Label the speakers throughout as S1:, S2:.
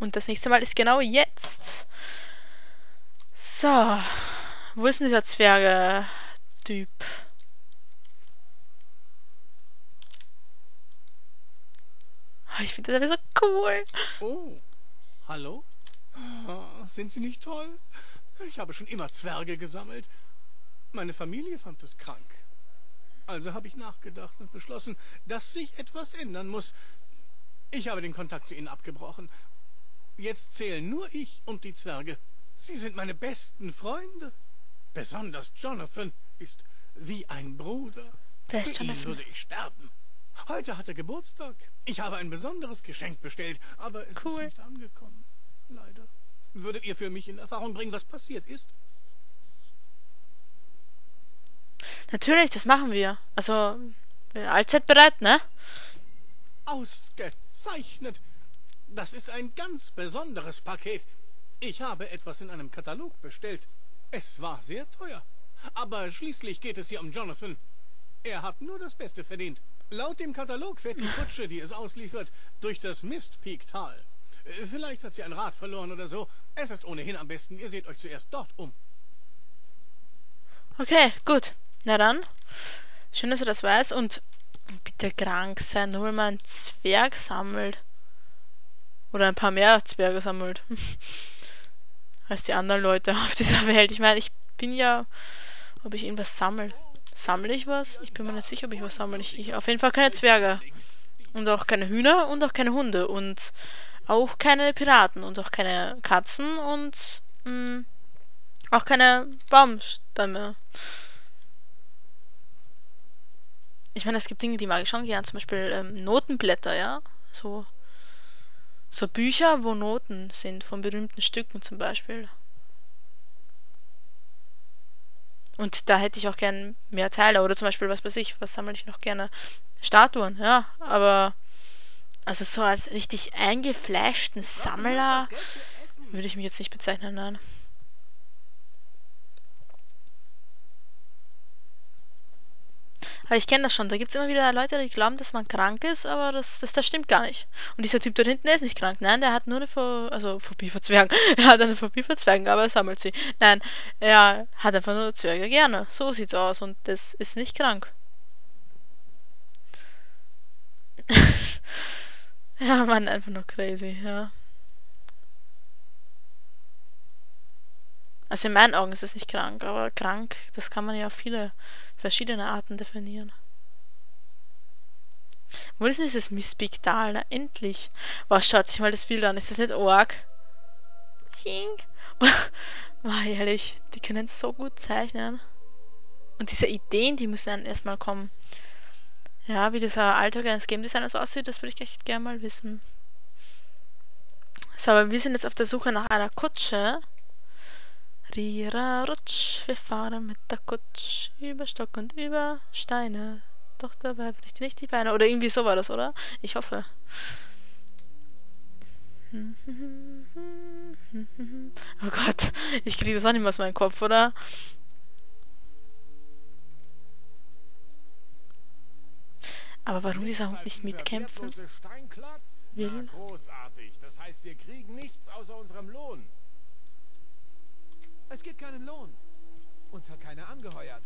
S1: Und das nächste Mal ist genau jetzt. So. Wo ist denn dieser Zwerge-Typ? Oh, ich finde das aber so cool.
S2: Oh, hallo? Ah, Sind Sie nicht toll? Ich habe schon immer Zwerge gesammelt. Meine Familie fand es krank. Also habe ich nachgedacht und beschlossen, dass sich etwas ändern muss. Ich habe den Kontakt zu Ihnen abgebrochen. Jetzt zählen nur ich und die Zwerge. Sie sind meine besten Freunde. Besonders Jonathan ist wie ein Bruder.
S1: Wer ist
S2: Für ihn
S1: Jonathan?
S2: würde ich sterben. Heute hat er Geburtstag. Ich habe ein besonderes Geschenk bestellt, aber es
S1: Cool.
S2: ist nicht angekommen. Leider. Würdet ihr für mich in Erfahrung bringen, was passiert ist?
S1: Natürlich, das machen wir. Also, äh, allzeit bereit, ne?
S2: Ausgezeichnet. Das ist ein ganz besonderes Paket. Ich habe etwas in einem Katalog bestellt. Es war sehr teuer. Aber schließlich geht es hier um Jonathan. Er hat nur das Beste verdient. Laut dem Katalog fährt die Kutsche, die es ausliefert, durch das Mistpeak-Tal. Äh, Vielleicht hat sie ein Rad verloren oder so. Es ist ohnehin am besten, ihr seht euch zuerst dort um.
S1: Okay, gut. Na dann. Schön, dass er das weiß. Und bitte krank sein, nur weil man einen Zwerg sammelt. Oder ein paar mehr Zwerge sammelt. Als die anderen Leute auf dieser Welt. Ich meine, ich bin ja. Ob ich irgendwas sammle. Sammle ich was? Ich bin mir nicht sicher, ob ich was sammle. Ich, ich auf jeden Fall keine Zwerge. Und auch keine Hühner und auch keine Hunde. Und auch keine Piraten und auch keine Katzen und mh, auch keine Baumstämme. Ich meine, es gibt Dinge, die mag ich schon gern. Zum Beispiel ähm, Notenblätter, ja. So, so Bücher, wo Noten sind, von berühmten Stücken zum Beispiel. Und da hätte ich auch gern mehr Teile. Oder zum Beispiel, was weiß ich, was sammle ich noch gerne? Statuen, ja. Aber, also so als richtig eingefleischten Sammler würde ich mich jetzt nicht bezeichnen, nein. Aber ich kenne das schon. Da gibt es immer wieder Leute, die glauben, dass man krank ist, aber das, das, das stimmt gar nicht. Und dieser Typ dort hinten ist nicht krank. Nein, der hat nur eine Pho also Phobie vor Zwergen. Er hat eine Phobie vor Zwergen, aber er sammelt sie. Nein, er hat einfach nur Zwerge gerne. So sieht's aus und das ist nicht krank. ja, man, einfach nur crazy, ja. Also in meinen Augen ist es nicht krank, aber krank, das kann man ja viele verschiedene Arten definieren. Wo ist denn dieses Mistpeak-Tal? Na, endlich. Wow, schaut sich mal das Bild an. Ist das nicht arg? Ching. Wow, ehrlich, die können so gut zeichnen. Und diese Ideen, die müssen dann erstmal kommen. Ja, wie dieser Alltag eines Game Designers aussieht, das würde ich echt gerne mal wissen. So, aber wir sind jetzt auf der Suche nach einer Kutsche. Rira rutsch, wir fahren mit der Kutsch über Stock und über Steine. Doch dabei bricht nicht die Beine. Oder irgendwie so war das, oder? Ich hoffe. Oh Gott, ich kriege das auch nicht mehr aus meinem Kopf, oder? Aber warum dieser Hund nicht mitkämpfen will?
S3: Großartig. Das heißt, wir kriegen nichts außer unserem Lohn.
S4: Es gibt keinen Lohn. Uns hat keiner angeheuert.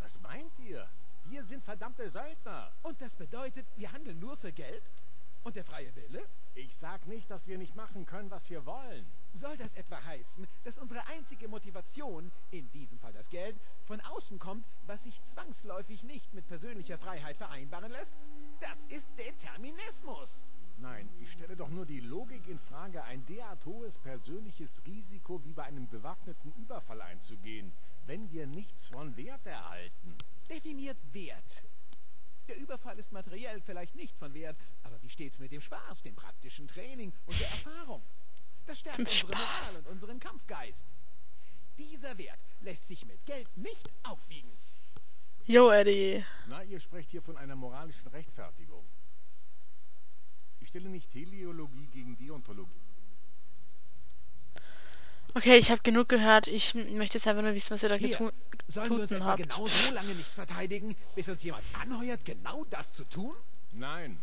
S3: Was meint ihr? Wir sind verdammte Söldner.
S4: Und das bedeutet, wir handeln nur für Geld? Und der freie Wille?
S3: Ich sag nicht, dass wir nicht machen können, was wir wollen.
S4: Soll das etwa heißen, dass unsere einzige Motivation, in diesem Fall das Geld, von außen kommt, was sich zwangsläufig nicht mit persönlicher Freiheit vereinbaren lässt? Das ist Determinismus.
S3: Nein, ich stelle doch nur die Logik in Frage, ein derart hohes persönliches Risiko wie bei einem bewaffneten Überfall einzugehen, wenn wir nichts von Wert erhalten.
S4: Definiert Wert. Der Überfall ist materiell vielleicht nicht von Wert, aber wie steht's mit dem Spaß, dem praktischen Training und der Erfahrung? Das stärkt unsere. Moral und unseren Kampfgeist. Dieser Wert lässt sich mit Geld nicht aufwiegen.
S1: Jo, Eddie.
S3: Na, ihr sprecht hier von einer moralischen Rechtfertigung. Ich stelle nicht Teleologie gegen Deontologie.
S1: Okay, ich habe genug gehört. Ich möchte jetzt einfach nur wissen, was ihr da
S4: Hier,
S1: getu
S4: sollen wir uns etwa
S1: habt.
S4: genau so lange nicht verteidigen, bis uns jemand anheuert, genau das zu tun?
S3: Nein,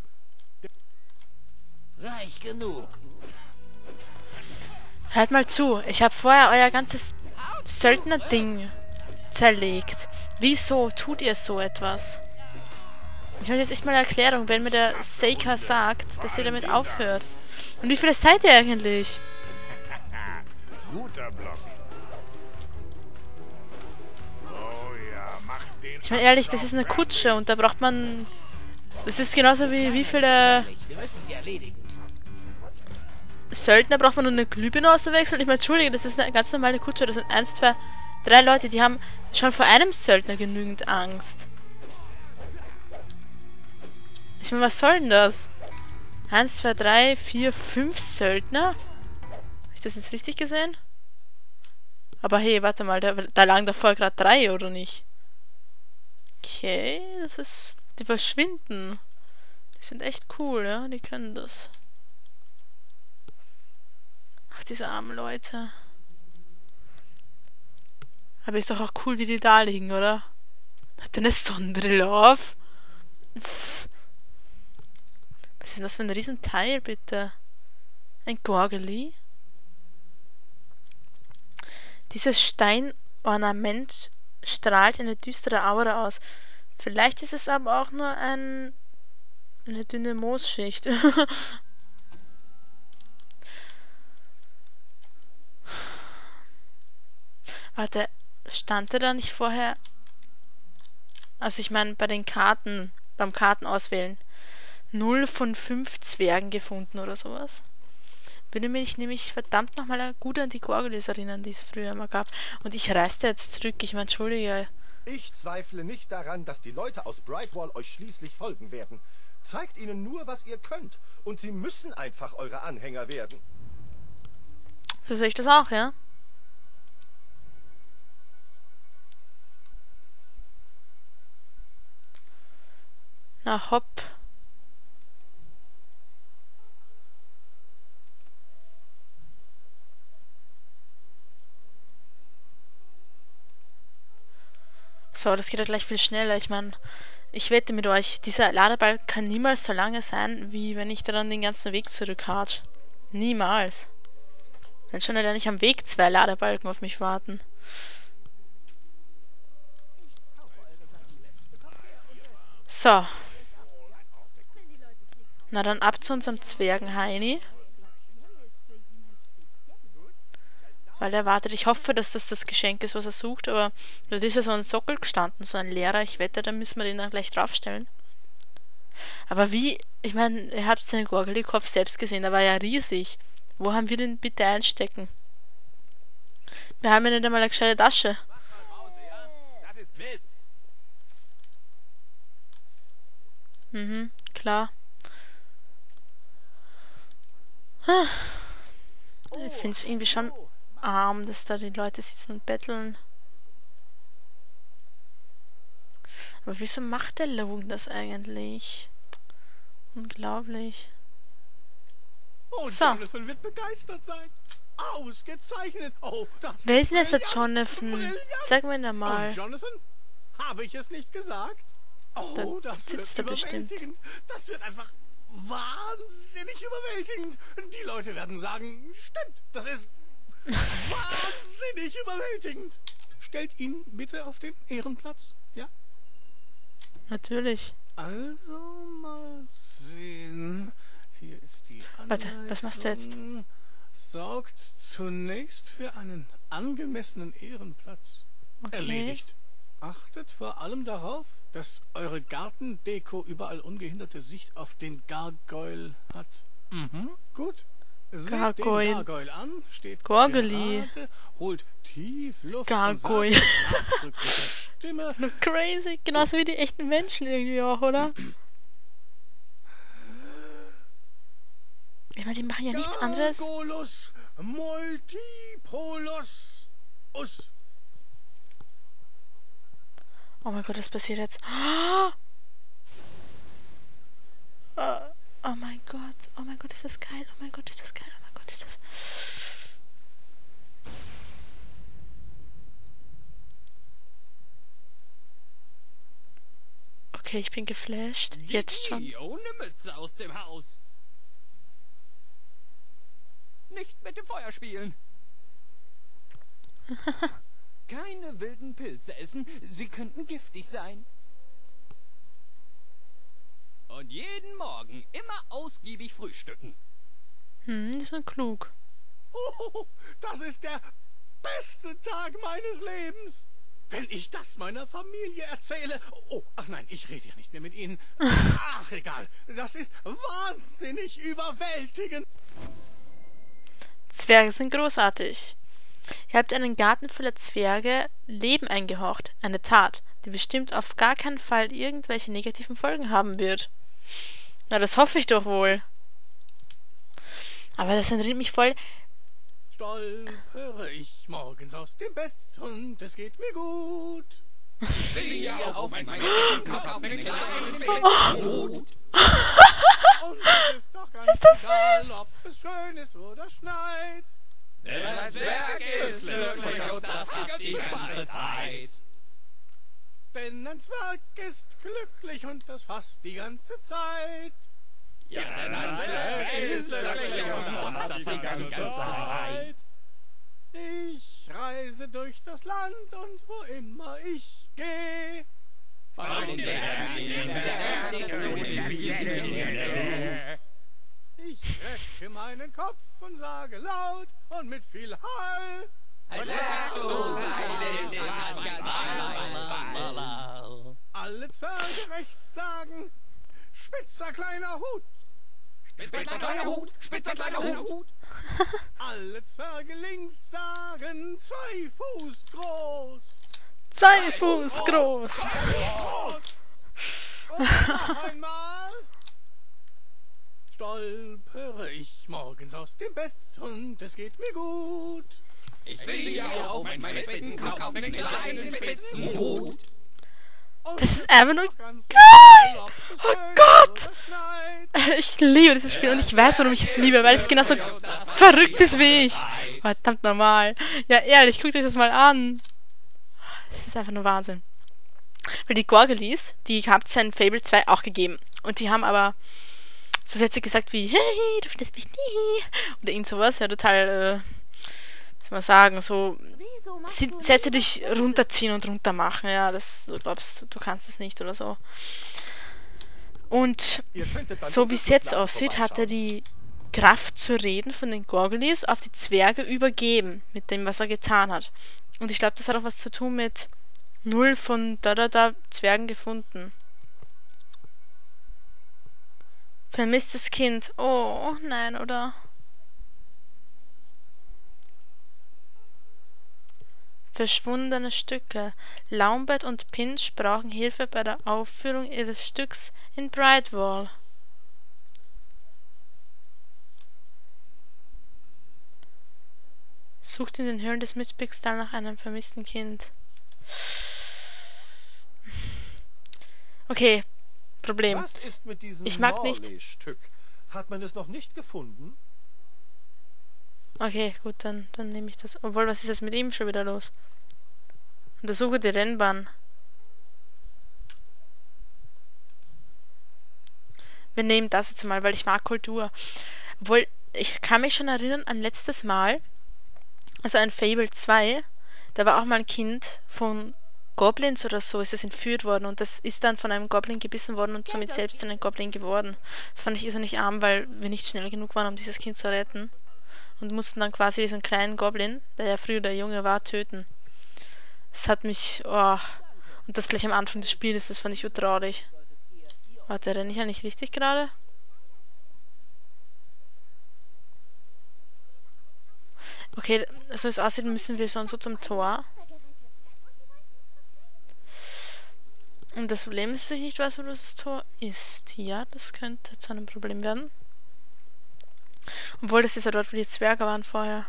S4: reich genug.
S1: Hört mal zu, ich habe vorher euer ganzes Söldner-Ding zerlegt. Wieso tut ihr so etwas? Ich möchte jetzt echt mal eine Erklärung, wenn mir der Seika sagt, dass ihr damit aufhört. Und wie viele seid ihr eigentlich?
S3: Guter Block. Oh ja, mach den.
S1: Ich meine ehrlich, das ist eine Kutsche und da braucht man... Das ist genauso wie wie viele. Söldner braucht man nur eine Glühbirne auszuwechseln. Ich meine, entschuldige, das ist eine ganz normale Kutsche. Das sind eins, zwei, drei Leute, die haben schon vor einem Söldner genügend Angst. Meine, was soll denn das? Eins, zwei, drei, vier, fünf Söldner? Habe ich das jetzt richtig gesehen? Aber hey, warte mal, da, da lagen davor gerade drei, oder nicht? Okay, das ist... Die verschwinden. Die sind echt cool, ja? Die können das. Ach, diese armen Leute. Aber ist doch auch cool, wie die da liegen, oder? Hat der eine Sonnenbrille auf? Tss. Was ist denn das für ein Riesenteil, bitte? Ein Gorgeli? Dieses Steinornament strahlt eine düstere Aura aus. Vielleicht ist es aber auch nur ein eine dünne Moosschicht. Warte, stand er da nicht vorher? Also ich meine bei den Karten, beim Kartenauswählen. 0 von 5 Zwergen gefunden oder sowas. Würde mich nämlich verdammt nochmal gut an die Gorgelis erinnern, die es früher mal gab. Und ich reiste jetzt zurück, ich meine, entschuldige.
S5: Ich zweifle nicht daran, dass die Leute aus Brightwall euch schließlich folgen werden. Zeigt ihnen nur, was ihr könnt. Und sie müssen einfach eure Anhänger werden.
S1: So sehe ich das auch, ja? Na hopp. So, das geht ja gleich viel schneller. Ich meine, ich wette mit euch, dieser Ladeball kann niemals so lange sein, wie wenn ich da dann den ganzen Weg zurückhatsch. Niemals. Wenn schon allein nicht am Weg zwei Ladebalken auf mich warten. So. Na dann ab zu unserem Zwergenheini. Weil er wartet. Ich hoffe, dass das das Geschenk ist, was er sucht, aber dort ist ja so ein Sockel gestanden, so ein leerer. Ich wette, da müssen wir den dann gleich draufstellen. Aber wie, ich meine, ihr habt den Gorgelikopf selbst gesehen, der war ja riesig. Wo haben wir den bitte einstecken? Wir haben ja nicht einmal eine gescheite Tasche. Mhm, klar. Ah. Ich finde es irgendwie schon arm, dass da die Leute sitzen und betteln. Aber wieso macht der Logan das eigentlich? Unglaublich.
S2: Oh,
S1: So.
S2: Jonathan wird begeistert sein. Ausgezeichnet. Oh, das
S1: Wer ist denn jetzt der Jonathan?
S2: brillant.
S1: Sag mir
S2: Oh,
S1: mal.
S2: Jonathan? Habe ich es nicht gesagt? Oh,
S1: Da
S2: das wird
S1: sitzt er bestimmt.
S2: Das wird einfach wahnsinnig überwältigend. Die Leute werden sagen, stimmt, das ist wahnsinnig überwältigend. Stellt ihn bitte auf den Ehrenplatz, ja?
S1: Natürlich.
S2: Also mal sehen. Hier ist die
S1: Warte, was machst du jetzt?
S2: Anleitung. Sorgt zunächst für einen angemessenen Ehrenplatz.
S1: Okay.
S2: Erledigt. Achtet vor allem darauf, dass eure Gartendeko überall ungehinderte Sicht auf den Gargoyle hat. Mhm. Gut.
S1: Gargoyle.
S2: Gargoyle an, steht
S1: Gorgeli.
S2: gerade, holt tief Luft
S1: Gargoyle.
S2: und Stimme
S1: Crazy. Genauso wie die echten Menschen irgendwie auch, oder? Ich meine, die machen ja nichts anderes.
S2: Gargolus multipolus us.
S1: Oh mein Gott, was passiert jetzt? Oh, oh mein Gott, oh mein Gott, ist das geil, oh mein Gott, ist das geil, oh mein Gott, ist das... Okay, ich bin geflasht, jetzt schon.
S6: Ohne Mütze aus dem Haus. Nicht mit dem Feuer spielen. Keine wilden Pilze essen, sie könnten giftig sein. Und jeden Morgen immer ausgiebig frühstücken.
S1: Hm, die sind klug.
S2: Oh, das ist der beste Tag meines Lebens. Wenn ich das meiner Familie erzähle. Oh, ach nein, ich rede ja nicht mehr mit Ihnen. Ach, egal. Das ist wahnsinnig überwältigend.
S1: Zwerge sind großartig. Ihr habt einen Garten voller Zwerge Leben eingehaucht. Eine Tat, die bestimmt auf gar keinen Fall irgendwelche negativen Folgen haben wird. Na, das hoffe ich doch wohl. Aber das erinnert mich voll.
S2: Stolpere ich morgens aus dem Bett und es geht mir gut.
S6: Siehe auf mein Kopf
S2: ist doch ganz
S1: das süß.
S2: ob es schön ist oder schneit.
S6: Ein Zwerg ist glücklich und das fast die ganze Zeit.
S2: Denn ein Zwerg ist glücklich und das fast die ganze Zeit.
S6: Ja, denn ein Zwerg ist glücklich und das fast die ganze Zeit.
S2: Ich reise durch das Land und wo immer ich gehe.
S6: Von den Bergen zu Wiesen.
S2: Ich recke meinen Kopf und sage laut und mit viel Hall. Alle Zwerge rechts sagen, spitzer kleiner Hut.
S6: Spitzer kleiner Hut, spitzer kleiner Hut.
S2: Alle Zwerge links sagen, zwei Fuß groß.
S1: Zwei Fuß groß.
S2: Und noch einmal stolpere ich morgens aus dem Bett und es geht mir gut.
S6: Ich ziehe auf meinen Spitzenkopf mit kleinen Spitzenhut.
S2: Und
S1: Das ist einfach nur geil. Oh Gott. Ich liebe dieses Spiel und ich weiß, warum ich es liebe, weil es genauso verrückt ist wie ich. Verdammt normal. Ja, ehrlich, guckt euch das mal an. Das ist einfach nur Wahnsinn. Weil die Gorgelis, die habt es ja in Fable 2 auch gegeben. Und die haben aber so Sätze gesagt wie, hey, du findest mich nie. Oder irgend sowas, ja, total, äh, soll man sagen, so Sie- Sätze dich runterziehen und runtermachen. Ja, das, du glaubst, du kannst es nicht oder so. Und so wie es jetzt aussieht, hat er die Kraft zu reden von den Gorgolis auf die Zwerge übergeben, mit dem, was er getan hat. Und ich glaube, das hat auch was zu tun mit null von da da da Zwergen gefunden. Vermisstes Kind. Oh, nein, oder? Verschwundene Stücke. Laumbert und Pinch brauchen Hilfe bei der Aufführung ihres Stücks in Brightwall. Sucht in den Höhlen des Mispixtal nach einem vermissten Kind. Okay, Problem.
S5: Was ist mit diesem
S1: Ich mag nicht-
S5: Morley-Stück? Hat man es noch nicht gefunden?
S1: Okay, gut, dann, dann nehme ich das. Obwohl, was ist jetzt mit ihm schon wieder los? Untersuche die Rennbahn. Wir nehmen das jetzt mal, weil ich mag Kultur. Obwohl, ich kann mich schon erinnern an letztes Mal, also ein Fable 2, da war auch mal ein Kind von Goblins oder so, ist es entführt worden und das ist dann von einem Goblin gebissen worden und somit selbst ein Goblin geworden. Das fand ich irrsinnig arm, weil wir nicht schnell genug waren, um dieses Kind zu retten und mussten dann quasi diesen kleinen Goblin, der ja früher der Junge war, töten. Das hat mich, oh, und das gleich am Anfang des Spiels, das fand ich urtraurig. Warte, renne ich ja nicht richtig gerade? Okay, so es aussieht, müssen wir sonst so zum Tor. Und das Problem ist, dass ich nicht weiß, wo das Tor ist. Ja, das könnte zu einem Problem werden. Obwohl, das ist ja dort, wo die Zwerge waren vorher.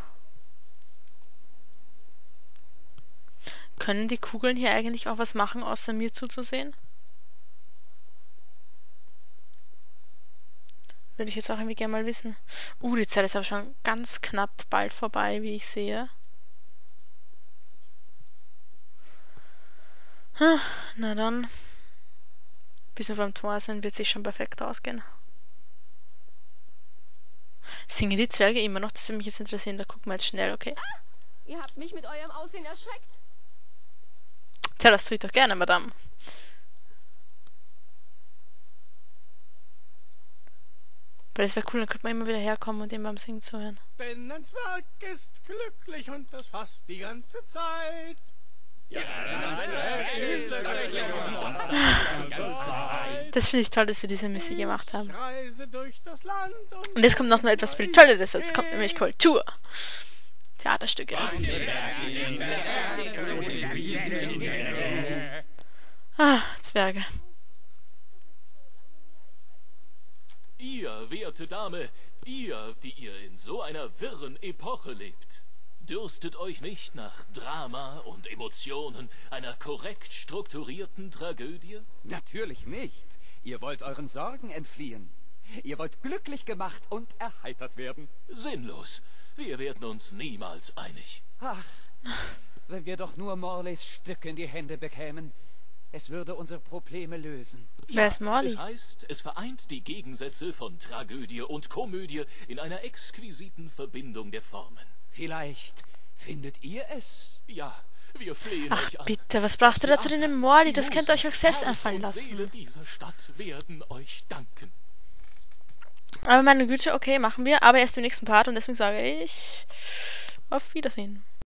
S1: Können die Kugeln hier eigentlich auch was machen, außer mir zuzusehen? Würde ich jetzt auch irgendwie gerne mal wissen. Uh, die Zeit ist aber schon ganz knapp bald vorbei, wie ich sehe. Hm, Na dann. Bis wir beim Tor sind, wird sich schon perfekt ausgehen. Singen die Zwerge immer noch? Das würde mich jetzt interessieren. Da gucken wir jetzt schnell, okay?
S7: Ihr habt mich mit eurem Aussehen erschreckt.
S1: Tja, das tue ich doch gerne, Madame. Weil das wäre cool, dann könnte man immer wieder herkommen und ihm beim Singen zuhören.
S2: Denn ein Zwerg ist glücklich und das fast die ganze Zeit.
S1: Das finde ich toll, dass wir diese Messe gemacht haben.
S2: Und
S1: jetzt kommt noch mal etwas viel Tolleres. Jetzt kommt nämlich Kultur. Theaterstücke. Ah, Zwerge.
S8: Ihr, werte Dame, ihr, die ihr in so einer wirren Epoche lebt, dürstet euch nicht nach Drama und Emotionen einer korrekt strukturierten Tragödie?
S6: Natürlich nicht. Ihr wollt euren Sorgen entfliehen. Ihr wollt glücklich gemacht und erheitert werden.
S8: Sinnlos. Wir werden uns niemals einig.
S6: Ach, wenn wir doch nur Morleys Stück in die Hände bekämen. Es würde unsere Probleme lösen.
S1: Wer ist Morley?
S8: Es heißt, es vereint die Gegensätze von Tragödie und Komödie in einer exquisiten Verbindung der Formen.
S6: Vielleicht findet ihr es?
S8: Ja, wir flehen
S1: Ach
S8: euch an.
S1: bitte, was brauchst du dazu denn den Morley? Das könnt ihr euch auch selbst
S8: Seele
S1: lassen.
S8: dieser Stadt werden euch danken.
S1: Aber meine Güte, okay, machen wir. Aber erst im nächsten Part und deswegen sage ich auf Wiedersehen.